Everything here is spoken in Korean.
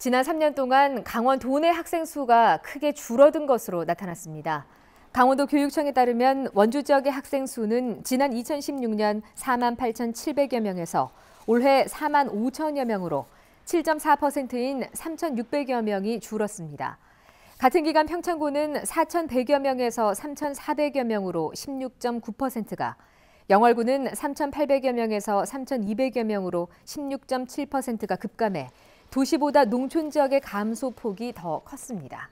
지난 3년 동안 강원 도내 학생 수가 크게 줄어든 것으로 나타났습니다. 강원도 교육청에 따르면 원주 지역의 학생 수는 지난 2016년 4만 8,700여 명에서 올해 4만 5천여 명으로 7.4%인 3,600여 명이 줄었습니다. 같은 기간 평창고는 4,100여 명에서 3,400여 명으로 16.9%가, 영월구는 3,800여 명에서 3,200여 명으로 16.7%가 급감해 도시보다 농촌 지역의 감소폭이 더 컸습니다.